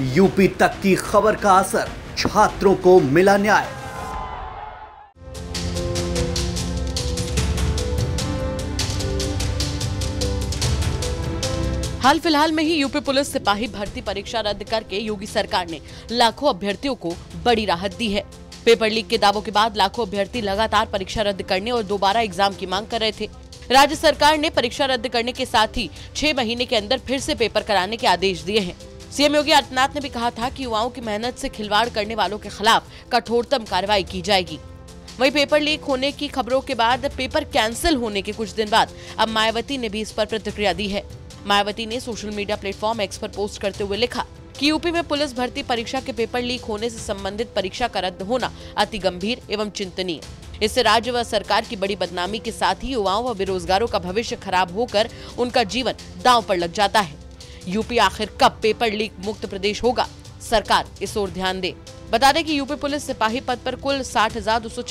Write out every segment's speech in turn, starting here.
UP तक की खबर का असर, छात्रों को मिला न्याय। हाल फ़िलहाल में ही यूपी पुलिस सिपाही भर्ती परीक्षा रद्द करके योगी सरकार ने लाखों अभ्यर्थियों को बड़ी राहत दी है। पेपर लीक के दावों के बाद लाखों अभ्यर्थी लगातार परीक्षा रद्द करने और दोबारा एग्ज़ाम की मांग कर रहे थे। राज्य सरकार ने परीक्षा रद्द करने के साथ ही छह महीने के अंदर फिर से पेपर कराने के आदेश दिए हैं। सीएम योगी आदित्यनाथ ने भी कहा था कि युवाओं की मेहनत से खिलवाड़ करने वालों के खिलाफ कठोरतम कार्रवाई की जाएगी। वहीं पेपर लीक होने की खबरों के बाद पेपर कैंसिल होने के कुछ दिन बाद अब मायावती ने भी इस पर प्रतिक्रिया दी है। मायावती ने सोशल मीडिया प्लेटफॉर्म एक्स पर पोस्ट करते हुए लिखा कि यूपी में पुलिस भर्ती परीक्षा के पेपर लीक होने से संबंधित परीक्षा का रद्द होना अति गंभीर एवं चिंतनीय। इससे राज्य व सरकार की बड़ी बदनामी के साथ ही युवाओं व बेरोजगारों का भविष्य खराब होकर उनका जीवन दांव पर लग जाता है। यूपी आखिर कब पेपर लीक मुक्त प्रदेश होगा? सरकार इस ओर ध्यान दे। बता दें कि यूपी पुलिस सिपाही पद पर कुल साठ हज़ार दो सौ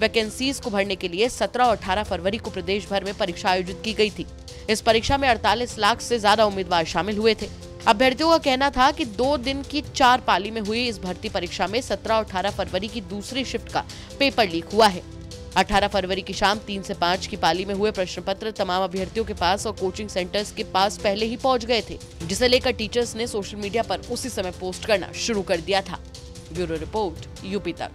वैकेंसीज को भरने के लिए 17 और 18 फरवरी को प्रदेश भर में परीक्षा आयोजित की गई थी। इस परीक्षा में 48 लाख से ज़्यादा उम्मीदवार शामिल हुए थे। अभ्यर्थियों का कहना था कि दो दिन की चार पाली में हुई इस भर्ती परीक्षा में 17 और 18 फरवरी की दूसरी शिफ्ट का पेपर लीक हुआ है। 18 फरवरी की शाम तीन से पाँच की पाली में हुए प्रश्न पत्र तमाम अभ्यर्थियों के पास और कोचिंग सेंटर्स के पास पहले ही पहुँच गए थे, जिसे लेकर टीचर्स ने सोशल मीडिया पर उसी समय पोस्ट करना शुरू कर दिया था। ब्यूरो रिपोर्ट, यूपी तक।